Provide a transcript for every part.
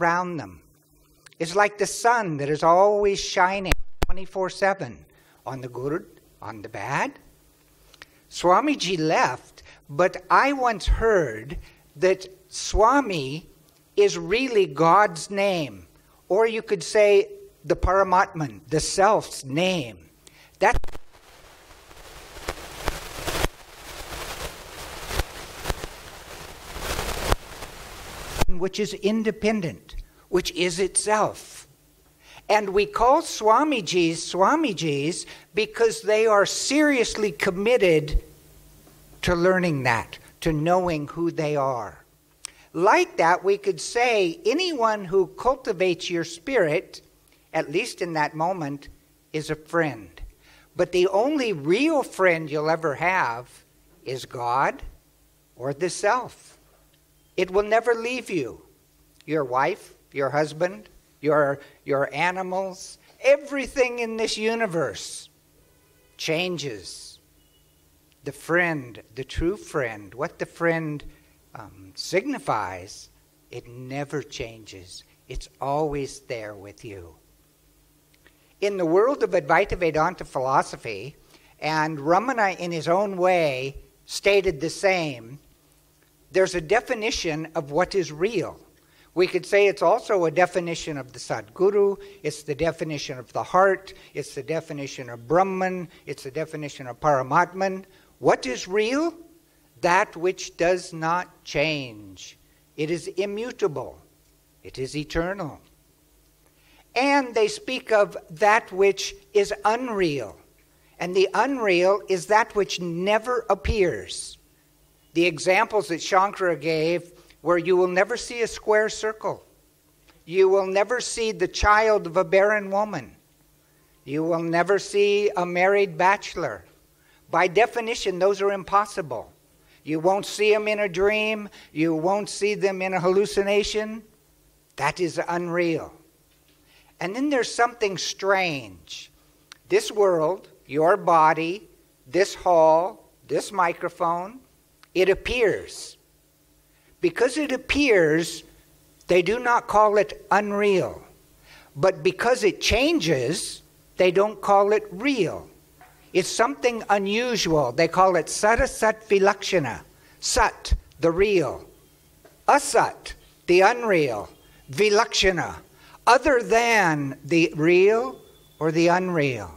around them. It's like the sun that is always shining 24 7 on the good, on the bad. Swamiji left, but I once heard that Swami is really God's name, or you could say the Paramatman, the Self's name. That's which is independent, which is itself. And we call Swamijis Swamijis because they are seriously committed to learning that, to knowing who they are. Like that, we could say anyone who cultivates your spirit, at least in that moment, is a friend. But the only real friend you'll ever have is God or the self. It will never leave you. Your wife, your husband, your, your animals, everything in this universe changes. The friend, the true friend, what the friend um, signifies, it never changes. It's always there with you. In the world of Advaita Vedanta philosophy, and Ramana in his own way stated the same, there's a definition of what is real. We could say it's also a definition of the Sadguru, it's the definition of the heart, it's the definition of Brahman, it's the definition of Paramatman. What is real? That which does not change. It is immutable, it is eternal. And they speak of that which is unreal. And the unreal is that which never appears. The examples that Shankara gave where you will never see a square circle. You will never see the child of a barren woman. You will never see a married bachelor. By definition, those are impossible. You won't see them in a dream. You won't see them in a hallucination. That is unreal. And then there's something strange. This world, your body, this hall, this microphone, it appears. Because it appears, they do not call it unreal. But because it changes, they don't call it real. It's something unusual. They call it sadasat vilakshana. Sat, the real. Asat, the unreal. Vilakshana, other than the real or the unreal.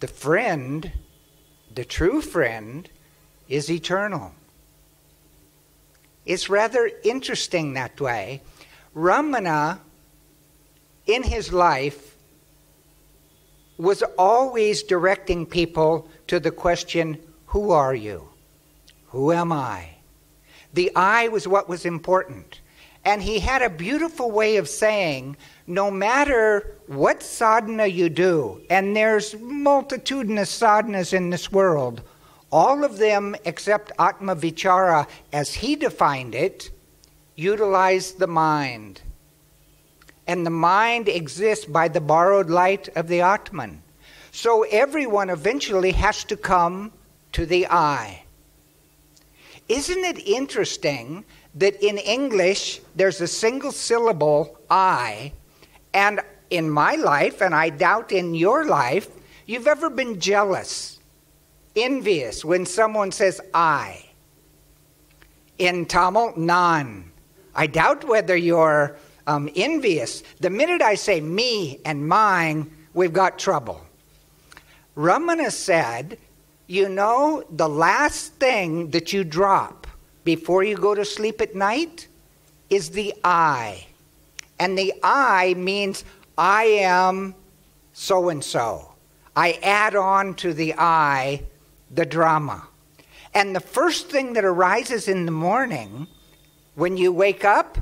The friend, the true friend, is eternal. It's rather interesting that way. Ramana, in his life, was always directing people to the question, Who are you? Who am I? The I was what was important. And he had a beautiful way of saying, no matter what sadhana you do, and there's multitudinous sadhanas in this world, all of them, except Atma Vichara, as he defined it, utilize the mind. And the mind exists by the borrowed light of the Atman. So everyone eventually has to come to the I. Isn't it interesting that in English there's a single syllable I, and in my life, and I doubt in your life, you've ever been jealous envious when someone says I. In Tamil, nan. I doubt whether you're um, envious. The minute I say me and mine, we've got trouble. Ramana said, You know, the last thing that you drop before you go to sleep at night is the I. And the I means I am so and so. I add on to the I the drama. And the first thing that arises in the morning when you wake up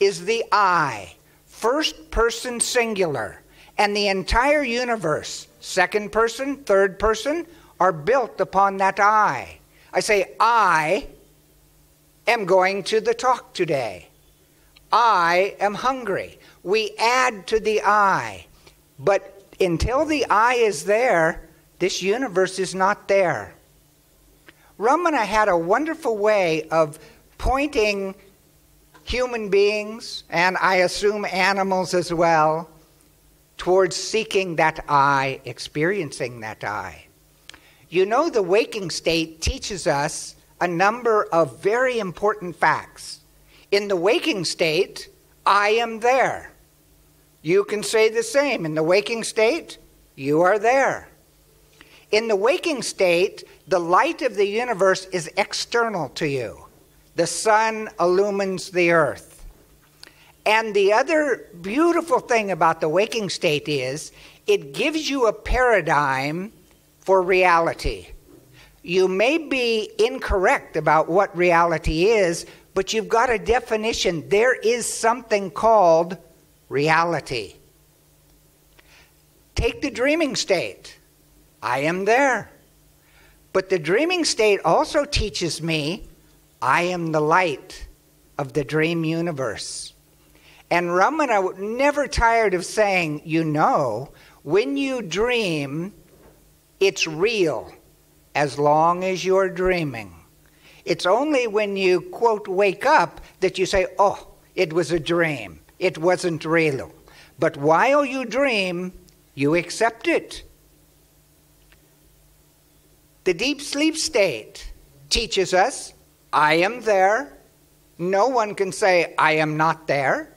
is the I, first person singular. And the entire universe, second person, third person, are built upon that I. I say, I am going to the talk today. I am hungry. We add to the I. But until the I is there, this universe is not there. Ramana had a wonderful way of pointing human beings, and I assume animals as well, towards seeking that I, experiencing that I. You know, the waking state teaches us a number of very important facts. In the waking state, I am there. You can say the same. In the waking state, you are there. In the waking state, the light of the universe is external to you. The sun illumines the earth. And the other beautiful thing about the waking state is it gives you a paradigm for reality. You may be incorrect about what reality is, but you've got a definition. There is something called reality. Take the dreaming state. I am there. But the dreaming state also teaches me I am the light of the dream universe. And Ramana never tired of saying, you know, when you dream, it's real as long as you're dreaming. It's only when you, quote, wake up that you say, oh, it was a dream. It wasn't real. But while you dream, you accept it. The deep sleep state teaches us I am there. No one can say I am not there.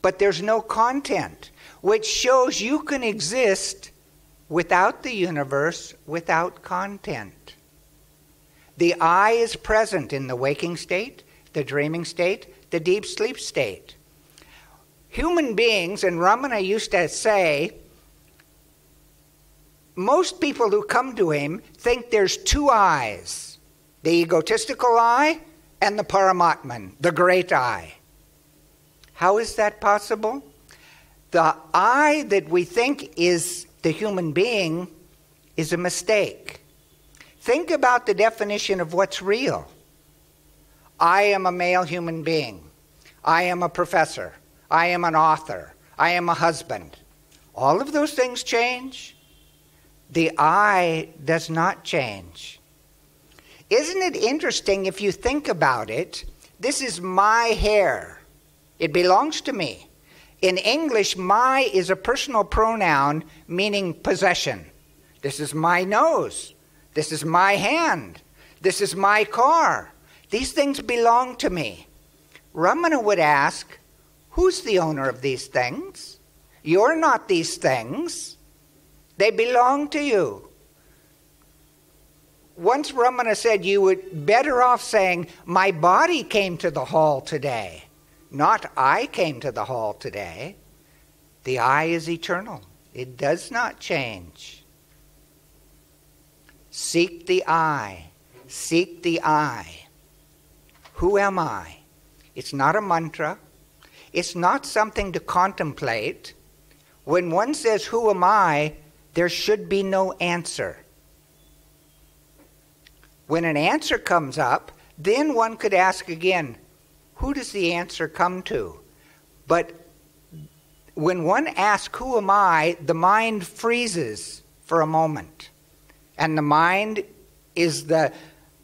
But there's no content, which shows you can exist without the universe, without content. The I is present in the waking state, the dreaming state, the deep sleep state. Human beings, and Ramana used to say, most people who come to him think there's two eyes the egotistical I and the Paramatman, the great I. How is that possible? The I that we think is the human being is a mistake. Think about the definition of what's real. I am a male human being. I am a professor. I am an author. I am a husband. All of those things change. The I does not change. Isn't it interesting if you think about it? This is my hair. It belongs to me. In English, my is a personal pronoun meaning possession. This is my nose. This is my hand. This is my car. These things belong to me. Ramana would ask, Who's the owner of these things? You're not these things. They belong to you. Once Ramana said you would better off saying, My body came to the hall today not I came to the hall today. The I is eternal, it does not change. Seek the I. Seek the I. Who am I? It's not a mantra. It's not something to contemplate. When one says, Who am I? There should be no answer. When an answer comes up, then one could ask again, who does the answer come to? But when one asks, Who am I? the mind freezes for a moment. And the mind is the,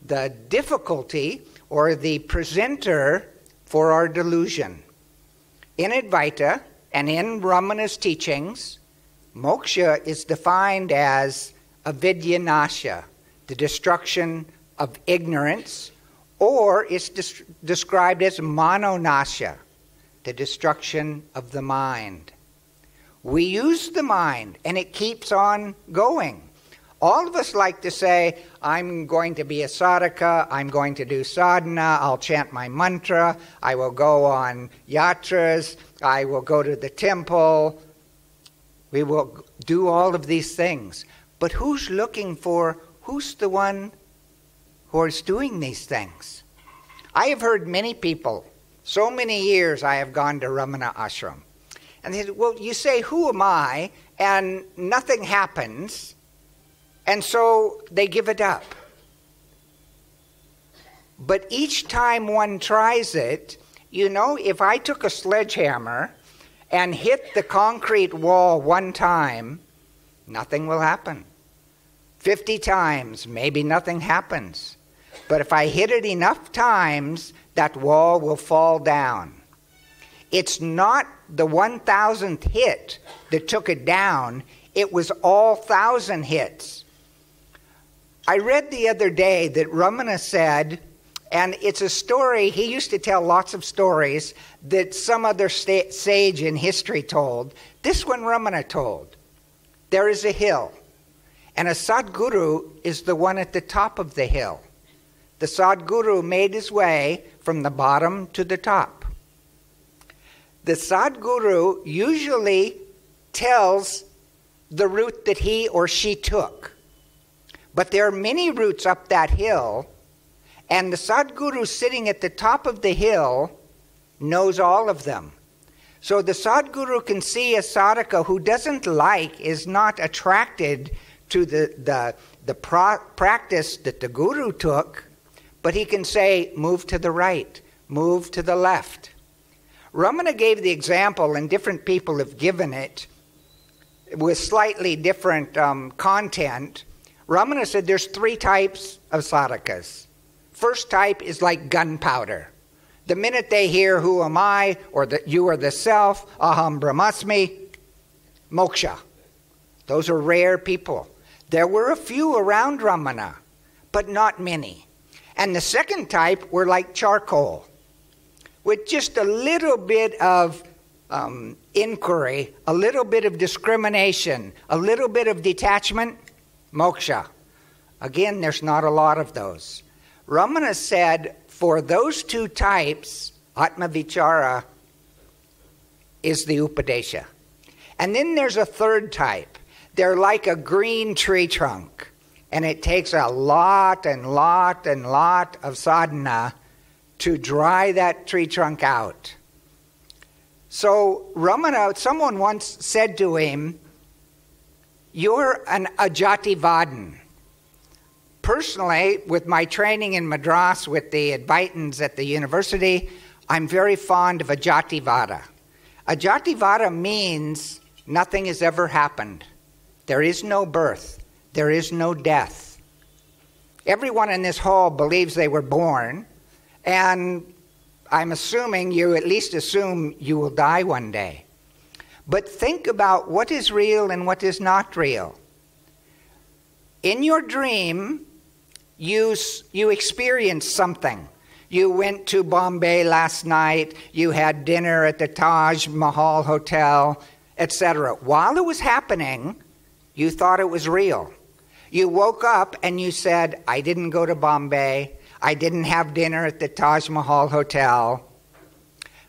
the difficulty or the presenter for our delusion. In Advaita and in Ramana's teachings, moksha is defined as avidyanasha, the destruction of ignorance or it's des- described as manonasha, the destruction of the mind. We use the mind and it keeps on going. All of us like to say, I'm going to be a sadhaka, I'm going to do sadhana, I'll chant my mantra, I will go on yatras, I will go to the temple. We will do all of these things. But who's looking for, who's the one who is doing these things. I have heard many people, so many years I have gone to Ramana Ashram, and they said, Well, you say, Who am I? and nothing happens, and so they give it up. But each time one tries it, you know, if I took a sledgehammer and hit the concrete wall one time, nothing will happen. 50 times, maybe nothing happens. But if I hit it enough times, that wall will fall down. It's not the 1000th hit that took it down, it was all thousand hits. I read the other day that Ramana said, and it's a story, he used to tell lots of stories that some other sage in history told. This one Ramana told. There is a hill, and a Sadguru is the one at the top of the hill. The Sadguru made his way from the bottom to the top. The Sadguru usually tells the route that he or she took. But there are many routes up that hill, and the Sadguru sitting at the top of the hill knows all of them. So the Sadguru can see a sadhaka who doesn't like, is not attracted to the, the, the pro- practice that the Guru took, but he can say, move to the right, move to the left. Ramana gave the example, and different people have given it with slightly different um, content. Ramana said there's three types of sadhakas. First type is like gunpowder. The minute they hear, Who am I? or that you are the self, Aham Brahmasmi, moksha. Those are rare people. There were a few around Ramana, but not many. And the second type were like charcoal, with just a little bit of um, inquiry, a little bit of discrimination, a little bit of detachment, moksha. Again, there's not a lot of those. Ramana said for those two types, Atma Vichara is the Upadesha. And then there's a third type. They're like a green tree trunk. And it takes a lot and lot and lot of sadhana to dry that tree trunk out. So Ramana, someone once said to him, You're an Ajativadan personally, with my training in Madras with the Advaitins at the university, I'm very fond of Ajativada. Ajativada means nothing has ever happened. There is no birth. There is no death. Everyone in this hall believes they were born, and I'm assuming you at least assume you will die one day. But think about what is real and what is not real. In your dream, you, you experienced something. You went to Bombay last night, you had dinner at the Taj Mahal Hotel, etc. While it was happening, you thought it was real. You woke up and you said, I didn't go to Bombay, I didn't have dinner at the Taj Mahal Hotel.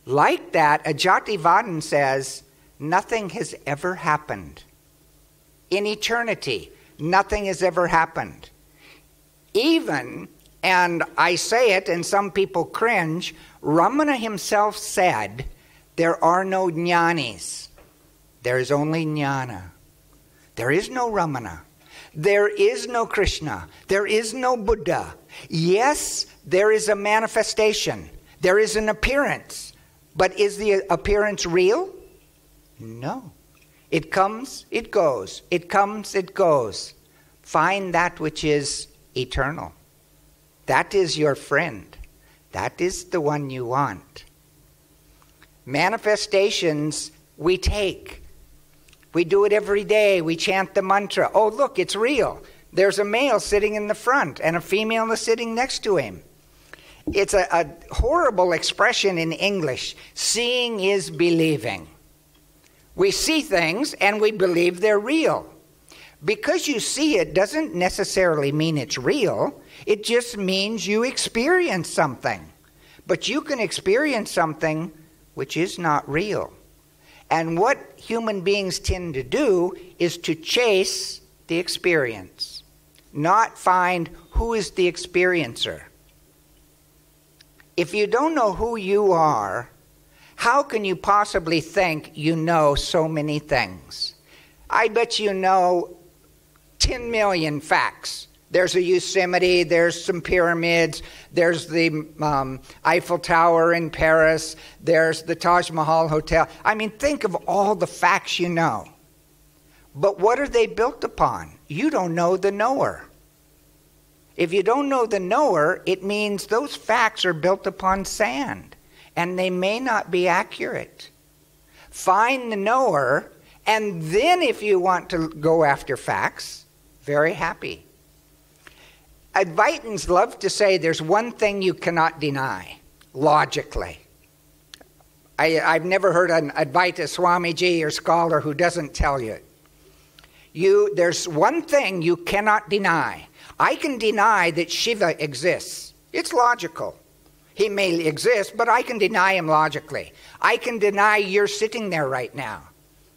Like that, Ajati Vadan says, nothing has ever happened. In eternity, nothing has ever happened. Even, and I say it and some people cringe, Ramana himself said, There are no jnanis. There is only jnana. There is no Ramana. There is no Krishna. There is no Buddha. Yes, there is a manifestation. There is an appearance. But is the appearance real? No. It comes, it goes. It comes, it goes. Find that which is eternal. That is your friend. That is the one you want. Manifestations we take. We do it every day. We chant the mantra. Oh, look, it's real. There's a male sitting in the front and a female is sitting next to him. It's a, a horrible expression in English. Seeing is believing. We see things and we believe they're real. Because you see it doesn't necessarily mean it's real, it just means you experience something. But you can experience something which is not real. And what human beings tend to do is to chase the experience, not find who is the experiencer. If you don't know who you are, how can you possibly think you know so many things? I bet you know 10 million facts. There's a Yosemite, there's some pyramids, there's the um, Eiffel Tower in Paris, there's the Taj Mahal Hotel. I mean, think of all the facts you know. But what are they built upon? You don't know the knower. If you don't know the knower, it means those facts are built upon sand and they may not be accurate. Find the knower, and then if you want to go after facts, very happy. Uh, Advaitins love to say there's one thing you cannot deny logically. I, have never heard an Advaita Swamiji or scholar who doesn't tell you. You, there's one thing you cannot deny. I can deny that Shiva exists. It's logical. He may exist, but I can deny him logically. I can deny you're sitting there right now.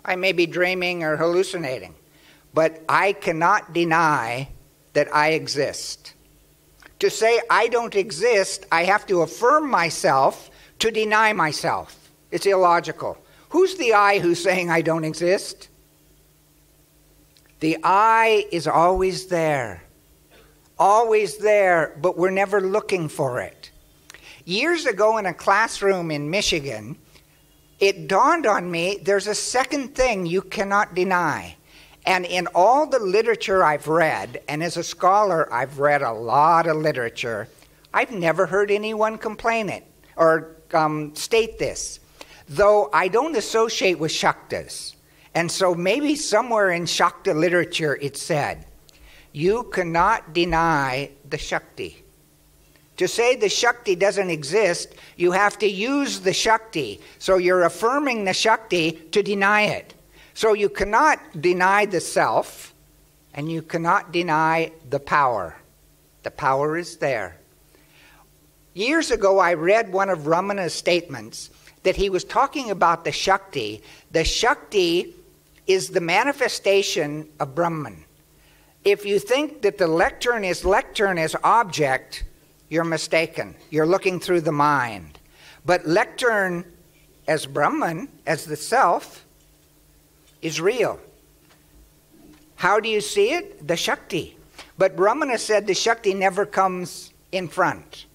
I may be dreaming or hallucinating, but I cannot deny that I exist. To say I don't exist, I have to affirm myself to deny myself. It's illogical. Who's the I who's saying I don't exist? The I is always there. Always there, but we're never looking for it. Years ago in a classroom in Michigan, it dawned on me there's a second thing you cannot deny. And in all the literature I've read, and as a scholar, I've read a lot of literature, I've never heard anyone complain it or um, state this. Though I don't associate with Shaktas. And so maybe somewhere in Shakta literature it said, you cannot deny the Shakti. To say the Shakti doesn't exist, you have to use the Shakti. So you're affirming the Shakti to deny it. So you cannot deny the self, and you cannot deny the power. The power is there. Years ago, I read one of Ramana's statements that he was talking about the Shakti. The Shakti is the manifestation of Brahman. If you think that the lectern is lectern as object, you're mistaken. You're looking through the mind. But lectern as Brahman, as the self, is real. How do you see it? The Shakti. But Ramana said the Shakti never comes in front.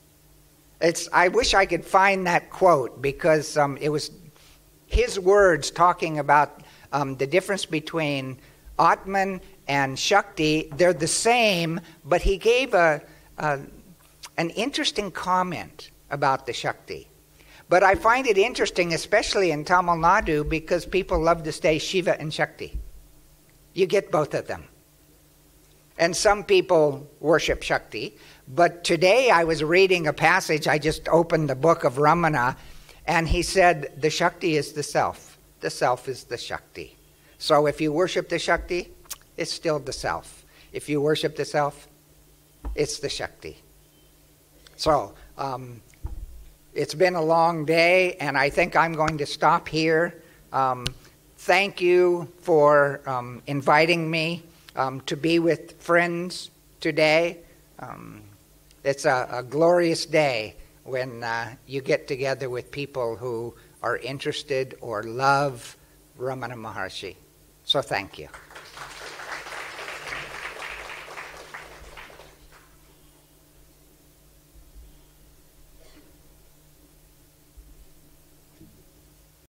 It's, I wish I could find that quote because um, it was his words talking about um, the difference between Atman and Shakti, they're the same, but he gave a, a, an interesting comment about the Shakti. But I find it interesting, especially in Tamil Nadu, because people love to say Shiva and Shakti. You get both of them. And some people worship Shakti. But today I was reading a passage, I just opened the book of Ramana, and he said, The Shakti is the self. The self is the Shakti. So if you worship the Shakti, it's still the self. If you worship the self, it's the Shakti. So, um, it's been a long day, and I think I'm going to stop here. Um, thank you for um, inviting me um, to be with friends today. Um, it's a, a, glorious day when uh, you get together with people who are interested or love Ramana Maharshi. So thank you.